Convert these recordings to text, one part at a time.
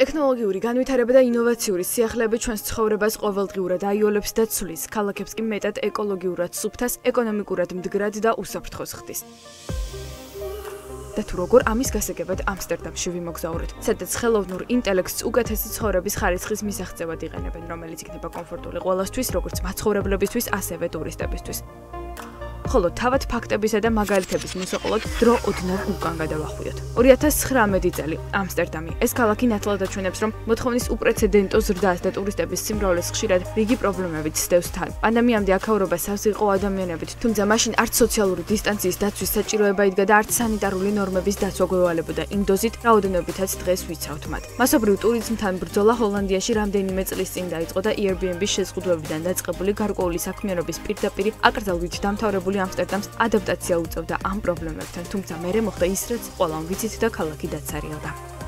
ტექნოლოგიური განვითარება და ინოვაციური სიახლეები ჩვენს ცხოვრებას ყოველდღიურად აიოლებს და ცვლის, ქალაქებს კი მეტად ეკოლოგიურად სუფთას, ეკონომიკურად მდგრად და უსაფრთხოს ხდის. და თუ როგორ ამის გასაგებად ამსტერდამში ვიმოგზაურეთ, სადაც ხელოვნურ ინტელექტს უკეთესი ცხოვრების ხარისხის მისაღწევად იყენებენ, რომელიც იქნება კომფორტული ყველასთვის, როგორც მაცხოვრებლებისთვის, ასევე ტურისტებისთვის. ხოლო თავად ფაქტებისა და მაგალითების მოსაყოლოდ დრო ოდნავ უკან გადავახვიოთ. 2019 წელი, ამსტერდამი. ეს ქალაქი ნათლად აჩვენებს, რომ მოთხოვნის უპრეცედენტო ზრდას და ტურისტების სიმრავლეს ხშირად რიგი პრობლემებით სდევს თან. პანდემიამდე აქაურობა სავს იყო ადამიანებით, თუმცა მაშინ არც სოციალური დისტანციის დაცვის საჭიროება იდგა და არც სანიტარული ნორმების დაცვა გვევალებოდა. იმ დოზით რაოდენობითაც დღეს ვიცავთ მათ. მასობრივ ტურიზმთან ბრძოლა ჰოლანდიაში რამდენიმე წლის წინ დაიწყო და Airbnb-ის შეზღუდვებიდან დაწყებული გარკვეული საქმიანობის პირდაპირ აკრძალვით დამთავრებული ამსტერდამს ადაპტაცია უწევდა ამ პრობლემებთან, თუმცა მერე მოხდა ის, რაც ყველამ ვიცით და ქალაქი დაცარიელდა.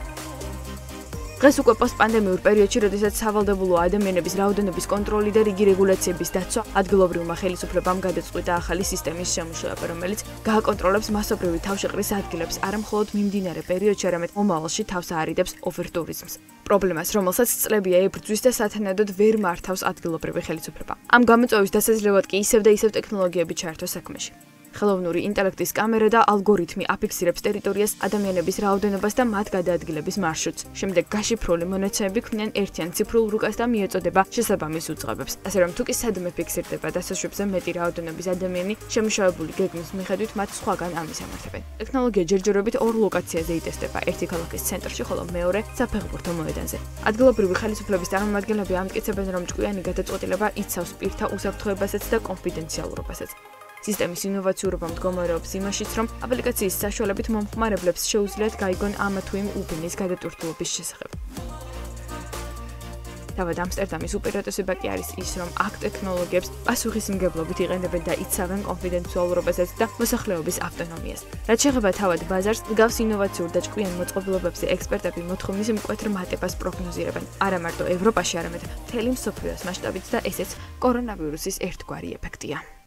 დღეს უკვე პოსტპანდემიურ პერიოდში, როდესაც სავალდებულო ადამიანების რაოდენობის კონტროლი და რიგი რეგულაციების დაცვა ადგილობრივმა ხელისუფლებამ გადაწყვიტა ახალი სისტემის შემუშავება, რომელიც გააკონტროლებს მასობრივი თავშეყრის ადგილებს, არა მხოლოდ მიმდინარე პერიოდში, არამედ მომავალში თავს აარიდებს ოვერთურიზმს. პრობლემას, რომელსაც წლებია ებრძვის და სათანადოდ ვერ მართავს ადგილობრივი ხელისუფლება. ამ გამოწვევის დასაძლევად კი ისევ და ისევ ტექნოლოგიები ჩაერთო საქმეში. ხელოვნური ინტელექტის კამერა და ალგორითმი აფიქსირებს ტერიტორიას, ადამიანების რაოდენობას და მათ გადაადგილების მარშრუტს. შემდეგ გაშიფრული მონაცემები ქმნიან ერთიან ციფრულ რუკას და მიეწოდება შესაბამის უწყებებს. ასე რომ თუ კი სადმე ფიქსირდება დასაშვებზე მეტი რაოდენობის ადამიანი, შემუშავებული გეგმის მიხედვით მათ სხვაგან ამისამართებენ. ტექნოლოგია ჯერჯერობით ორ ლოკაციაზე იტესტება: ერთი ქალაქის ცენტრში, ხოლო მეორე საფეხბურთო მოედანზე. ადგილობრივი ხელისუფლების წარმომადგენლები ამტკიცებენ, რომ ჭკვიანი გადაწყვეტილება იცავს პირთა უსაფრთხოებასაც და კონფიდენციალურობასაც. სისტემის ინოვაციურობა მდგომარეობს იმაშიც, რომ აპლიკაციის საშუალებით მომხმარებლებს შეუძლიათ გაიგონ ამ თუ იმ უბნის გადატვირთულობის შესახებ. თავად ამსტერდამის უპირატესობა კი არის ის, რომ აქ ტექნოლოგიებს პასუხისმგებლობით იყენებენ და იცავენ კონფიდენციალურობასაც და მოსახლეობის ავტონომიას. რაც შეეხება თავად ბაზარს, გავს ინოვაციურ და ჭკვიან მოწყობილობებზე ექსპერტები მოთხოვნის მკვეთრ მატებას პროგნოზირებენ. არა მარტო ევროპაში, არამედ მთელი მსოფლიოს მასშტაბით და ესეც კორონავირუსის ერთგვარი ეფექტია.